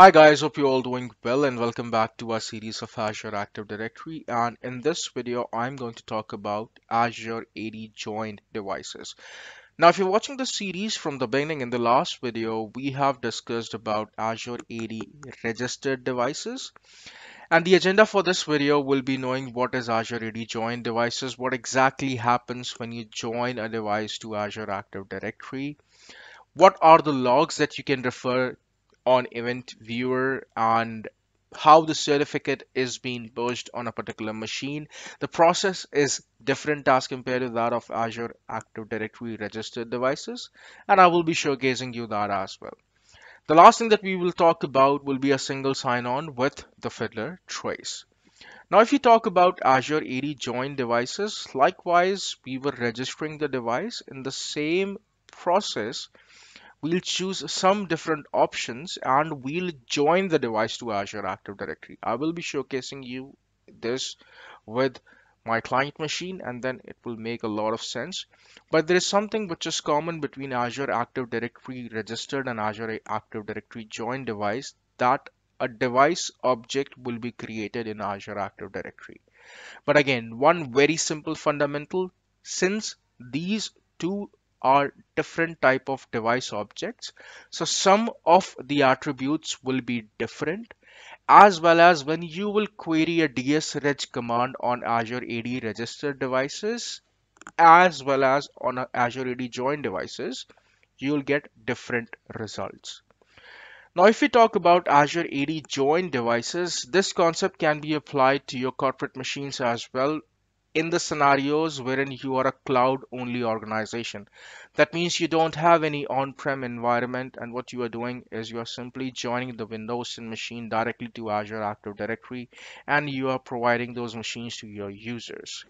Hi guys, hope you're all doing well and welcome back to our series of Azure Active Directory and in this video I'm going to talk about Azure AD joined devices. Now if you're watching the series from the beginning in the last video we have discussed about Azure AD registered devices and the agenda for this video will be knowing what is Azure AD joined devices, what exactly happens when you join a device to Azure Active Directory, what are the logs that you can refer on event viewer and how the certificate is being pushed on a particular machine. The process is different as compared to that of Azure Active Directory registered devices, and I will be showcasing you that as well. The last thing that we will talk about will be a single sign-on with the Fiddler trace. Now, if you talk about Azure AD join devices, likewise, we were registering the device in the same process we'll choose some different options and we'll join the device to Azure Active Directory. I will be showcasing you this with my client machine and then it will make a lot of sense. But there is something which is common between Azure Active Directory registered and Azure Active Directory joined device that a device object will be created in Azure Active Directory. But again, one very simple fundamental, since these two are different type of device objects. So some of the attributes will be different as well as when you will query a dsreg command on Azure AD registered devices as well as on Azure AD join devices, you'll get different results. Now, if we talk about Azure AD join devices, this concept can be applied to your corporate machines as well in the scenarios wherein you are a cloud only organization. That means you don't have any on-prem environment and what you are doing is you are simply joining the Windows 10 machine directly to Azure Active Directory and you are providing those machines to your users.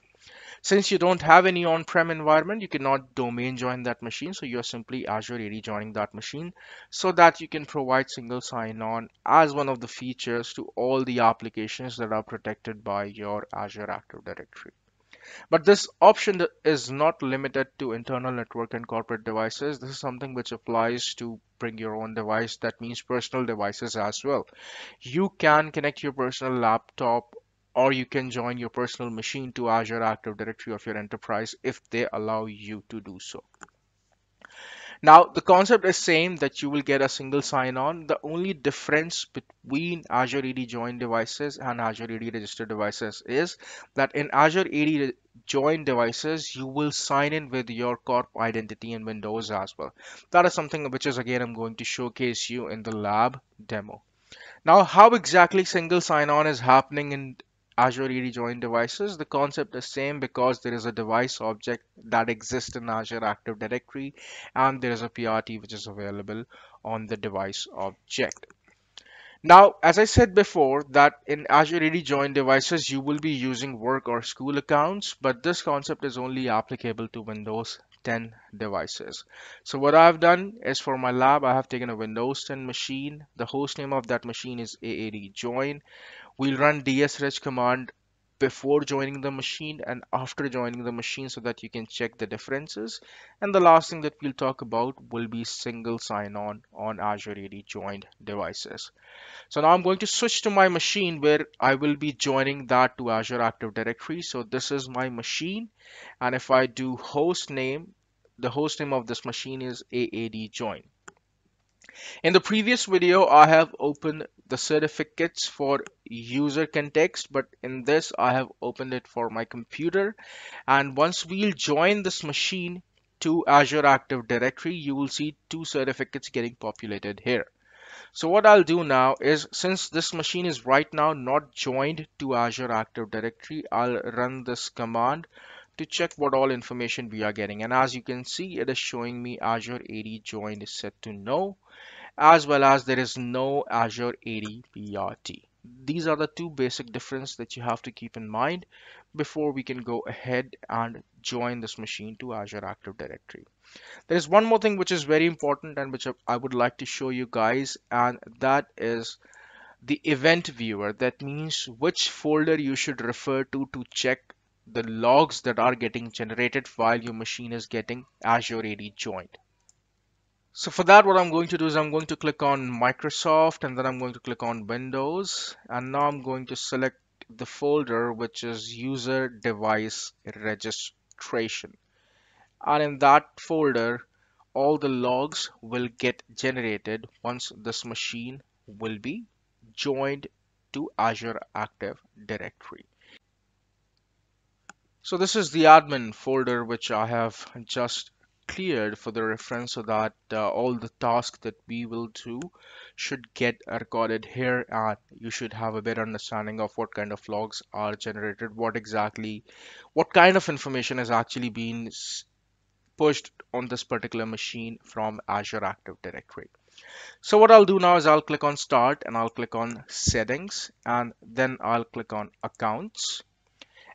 Since you don't have any on-prem environment, you cannot domain join that machine. So you're simply Azure AD joining that machine so that you can provide single sign-on as one of the features to all the applications that are protected by your Azure Active Directory. But this option is not limited to internal network and corporate devices. This is something which applies to bring your own device. That means personal devices as well. You can connect your personal laptop or you can join your personal machine to Azure Active Directory of your enterprise if they allow you to do so. Now, the concept is same that you will get a single sign-on. The only difference between Azure AD join devices and Azure AD registered devices is that in Azure AD join devices, you will sign in with your corp identity in Windows as well. That is something which is again, I'm going to showcase you in the lab demo. Now, how exactly single sign-on is happening in Azure AD join devices, the concept is same because there is a device object that exists in Azure Active Directory and there is a PRT which is available on the device object. Now, as I said before that in Azure AD join devices, you will be using work or school accounts, but this concept is only applicable to Windows 10 devices. So what I've done is for my lab, I have taken a Windows 10 machine. The host name of that machine is AAD join. We'll run dsreg command before joining the machine and after joining the machine so that you can check the differences. And the last thing that we'll talk about will be single sign-on on Azure AD joined devices. So now I'm going to switch to my machine where I will be joining that to Azure Active Directory. So this is my machine. And if I do host name, the host name of this machine is AAD join. In the previous video, I have opened the certificates for user context, but in this, I have opened it for my computer. And once we'll join this machine to Azure Active Directory, you will see two certificates getting populated here. So what I'll do now is since this machine is right now not joined to Azure Active Directory, I'll run this command to check what all information we are getting. And as you can see, it is showing me Azure AD join is set to no, as well as there is no Azure AD PRT. These are the two basic differences that you have to keep in mind before we can go ahead and join this machine to Azure Active Directory. There is one more thing which is very important and which I would like to show you guys and that is the event viewer. That means which folder you should refer to to check the logs that are getting generated while your machine is getting Azure AD joined. So for that, what I'm going to do is I'm going to click on Microsoft and then I'm going to click on Windows. And now I'm going to select the folder which is user device registration. And in that folder, all the logs will get generated once this machine will be joined to Azure Active Directory. So this is the admin folder which I have just cleared for the reference so that uh, all the tasks that we will do should get recorded here and you should have a better understanding of what kind of logs are generated, what exactly, what kind of information has actually been pushed on this particular machine from Azure Active Directory. So what I'll do now is I'll click on start and I'll click on settings and then I'll click on accounts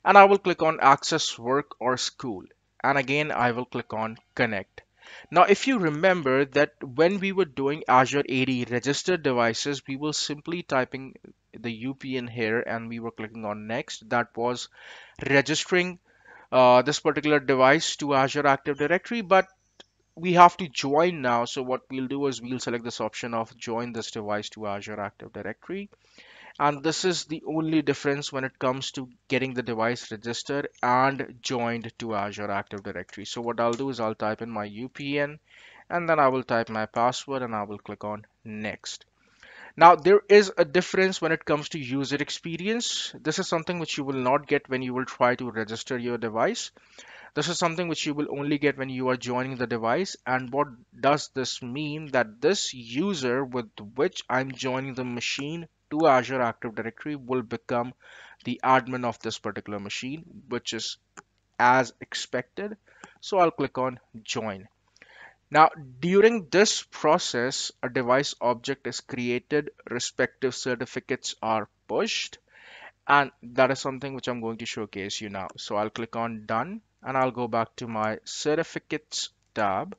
and I will click on access work or school. And again I will click on connect. Now if you remember that when we were doing Azure AD registered devices we were simply typing the UPN here and we were clicking on next. That was registering uh, this particular device to Azure Active Directory but we have to join now. So what we'll do is we'll select this option of join this device to Azure Active Directory and this is the only difference when it comes to getting the device registered and joined to Azure Active Directory. So what I'll do is I'll type in my UPN and then I will type my password and I will click on next. Now there is a difference when it comes to user experience. This is something which you will not get when you will try to register your device. This is something which you will only get when you are joining the device. And what does this mean? That this user with which I'm joining the machine to Azure Active Directory will become the admin of this particular machine, which is as expected. So I'll click on join. Now, during this process, a device object is created, respective certificates are pushed, and that is something which I'm going to showcase you now. So I'll click on done and I'll go back to my certificates tab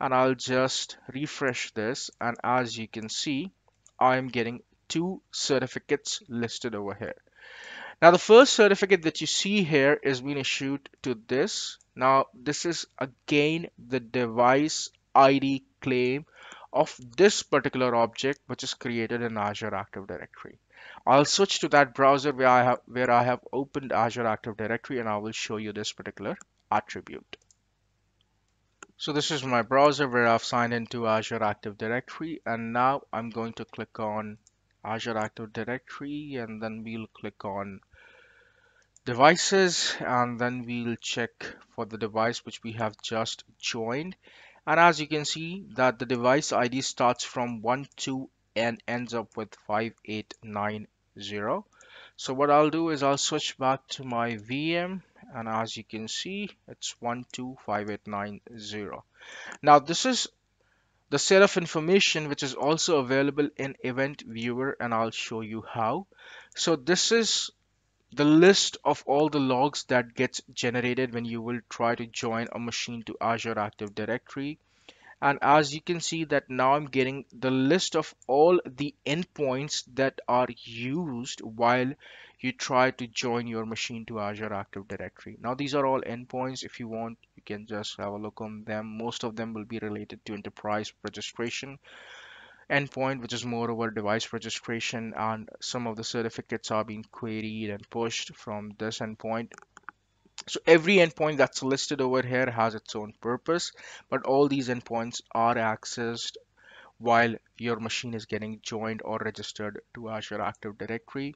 and I'll just refresh this and as you can see I'm getting two certificates listed over here. Now the first certificate that you see here is being issued to this. Now this is again the device ID claim of this particular object which is created in Azure Active Directory. I'll switch to that browser where I have where I have opened Azure Active Directory and I will show you this particular attribute. So this is my browser where I've signed into Azure Active Directory and now I'm going to click on Azure Active Directory and then we'll click on devices and then we'll check for the device which we have just joined. And as you can see that the device ID starts from 1 2 and ends up with 5890 so what I'll do is I'll switch back to my VM and as you can see it's 125890 now this is the set of information which is also available in event viewer and I'll show you how. So this is the list of all the logs that gets generated when you will try to join a machine to Azure Active Directory. And as you can see that now I'm getting the list of all the endpoints that are used while you try to join your machine to Azure Active Directory. Now these are all endpoints. If you want, you can just have a look on them. Most of them will be related to enterprise registration endpoint, which is more over device registration, and some of the certificates are being queried and pushed from this endpoint. So every endpoint that's listed over here has its own purpose, but all these endpoints are accessed while your machine is getting joined or registered to Azure Active Directory.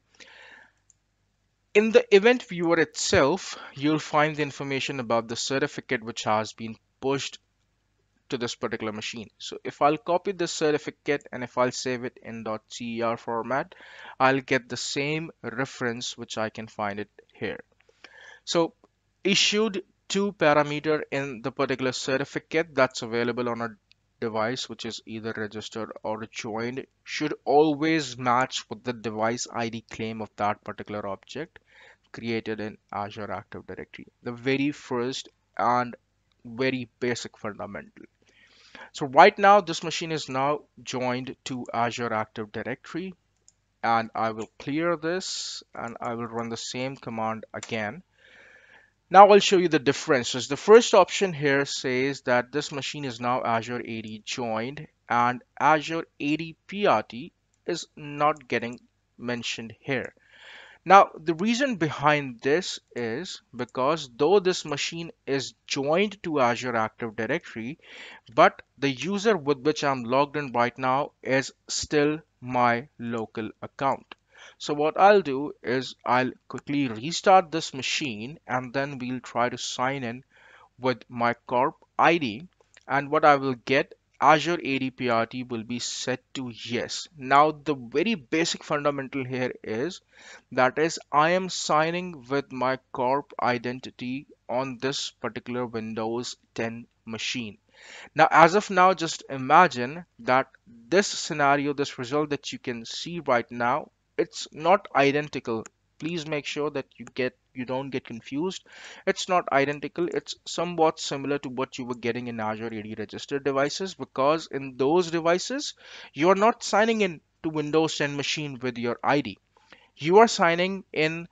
In the event viewer itself, you'll find the information about the certificate which has been pushed to this particular machine. So if I'll copy this certificate and if I'll save it in .cer format, I'll get the same reference which I can find it here. So issued to parameter in the particular certificate that's available on a device which is either registered or joined should always match with the device ID claim of that particular object created in Azure Active Directory. The very first and very basic fundamental. So right now this machine is now joined to Azure Active Directory and I will clear this and I will run the same command again Now I'll show you the differences. The first option here says that this machine is now Azure AD joined and Azure AD PRT is not getting mentioned here. Now, the reason behind this is because though this machine is joined to Azure Active Directory, but the user with which I'm logged in right now is still my local account. So what I'll do is I'll quickly restart this machine and then we'll try to sign in with my corp ID and what I will get Azure AD will be set to yes. Now the very basic fundamental here is that is I am signing with my corp identity on this particular Windows 10 machine. Now, as of now, just imagine that this scenario, this result that you can see right now, it's not identical. Please make sure that you get you don't get confused. It's not identical. It's somewhat similar to what you were getting in Azure AD registered devices because in those devices, you are not signing in to Windows 10 machine with your ID. You are signing in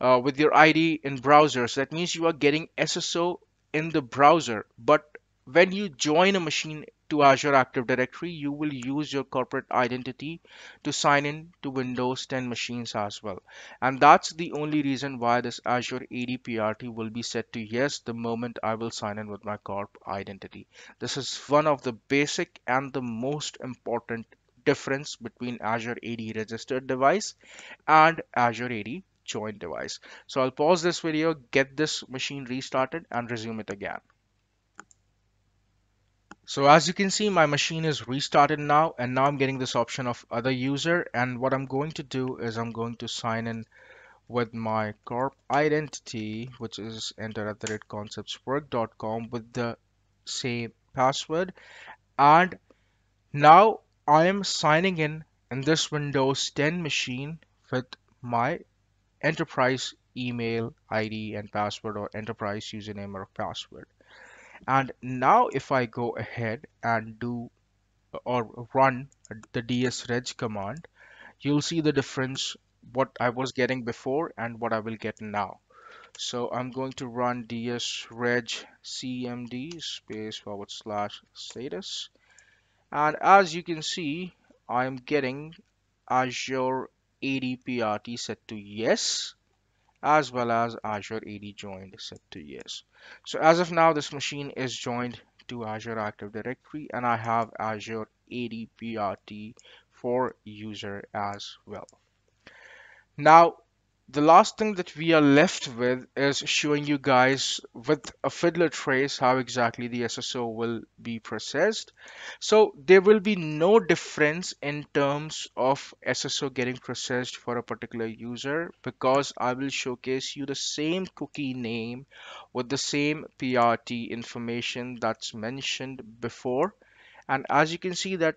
uh, with your ID in browsers. That means you are getting SSO in the browser. But when you join a machine to Azure Active Directory, you will use your corporate identity to sign in to Windows 10 machines as well. And that's the only reason why this Azure AD PRT will be set to yes the moment I will sign in with my corp identity. This is one of the basic and the most important difference between Azure AD registered device and Azure AD joint device. So I'll pause this video, get this machine restarted and resume it again. So as you can see, my machine is restarted now, and now I'm getting this option of other user. And what I'm going to do is I'm going to sign in with my corp identity, which is enter at the rate conceptswork.com with the same password. And now I am signing in in this Windows 10 machine with my enterprise email ID and password or enterprise username or password. And now if I go ahead and do or run the dsreg command, you'll see the difference what I was getting before and what I will get now. So I'm going to run dsreg cmd space forward slash status. And as you can see, I'm getting Azure AD PRT set to yes as well as Azure AD joined set to yes. So as of now, this machine is joined to Azure Active Directory and I have Azure AD PRT for user as well. Now, the last thing that we are left with is showing you guys with a fiddler trace how exactly the SSO will be processed. So there will be no difference in terms of SSO getting processed for a particular user because I will showcase you the same cookie name with the same PRT information that's mentioned before. And as you can see that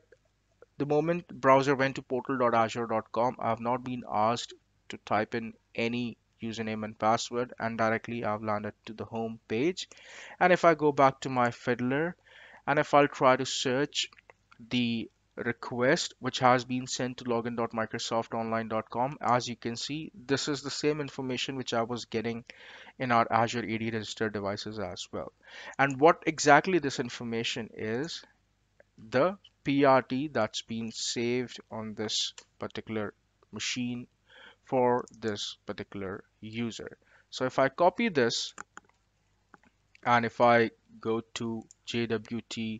the moment browser went to portal.azure.com, I have not been asked to type in any username and password and directly I've landed to the home page. And if I go back to my fiddler and if I'll try to search the request which has been sent to login.microsoftonline.com as you can see this is the same information which I was getting in our Azure AD registered devices as well. And what exactly this information is the PRT that's been saved on this particular machine for this particular user. So if I copy this and if I go to jwt.io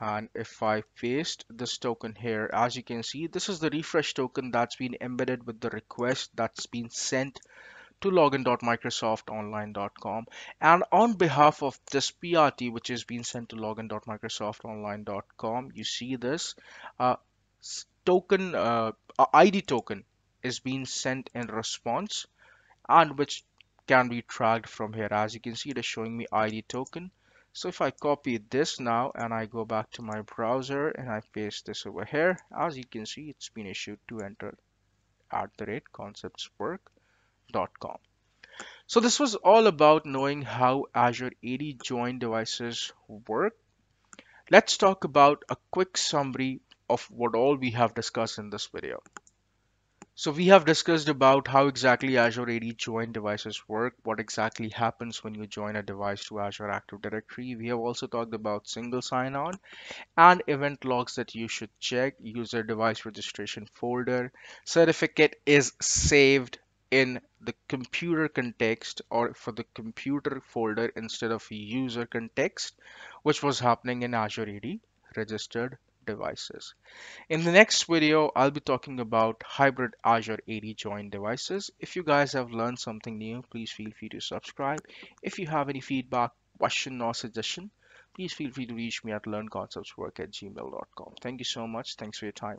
and if I paste this token here, as you can see, this is the refresh token that's been embedded with the request that's been sent to login.microsoftonline.com and on behalf of this PRT which is being sent to login.microsoftonline.com you see this uh, token uh, ID token is being sent in response and which can be tracked from here. As you can see it is showing me ID token. So if I copy this now and I go back to my browser and I paste this over here as you can see it's been issued to enter at the rate conceptswork.com so this was all about knowing how Azure AD join devices work. Let's talk about a quick summary of what all we have discussed in this video. So we have discussed about how exactly Azure AD join devices work, what exactly happens when you join a device to Azure Active Directory. We have also talked about single sign-on and event logs that you should check. User device registration folder. Certificate is saved in the computer context or for the computer folder instead of user context, which was happening in Azure AD registered devices. In the next video, I'll be talking about hybrid Azure AD join devices. If you guys have learned something new, please feel free to subscribe. If you have any feedback, question, or suggestion, please feel free to reach me at learnconceptswork at gmail.com. Thank you so much. Thanks for your time.